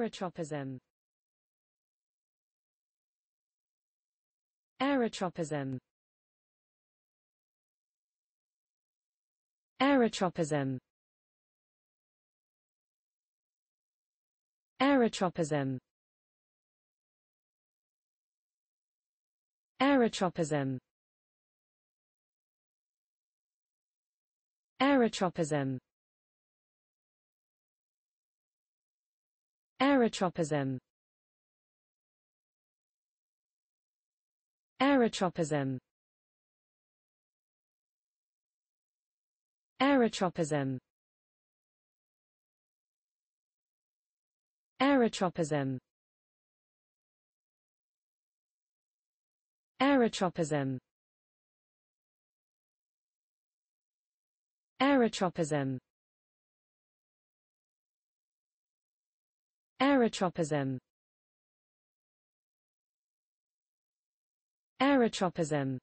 Aerotropism. Aerotropism. Aerotropism. Aerotropism. Aerotropism. Aerotropism Aerotropism. Aerotropism. Aerotropism. Aerotropism. Aerotropism. Aerotropism Aerotropism. Aerotropism